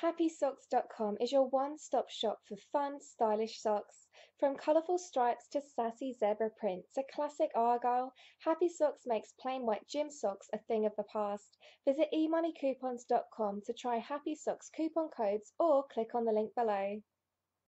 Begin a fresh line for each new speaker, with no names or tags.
HappySocks.com is your one-stop shop for fun, stylish socks. From colourful stripes to sassy zebra prints, a classic argyle, Happy Socks makes plain white gym socks a thing of the past. Visit emoneycoupons.com to try Happy Socks coupon codes or click on the link below.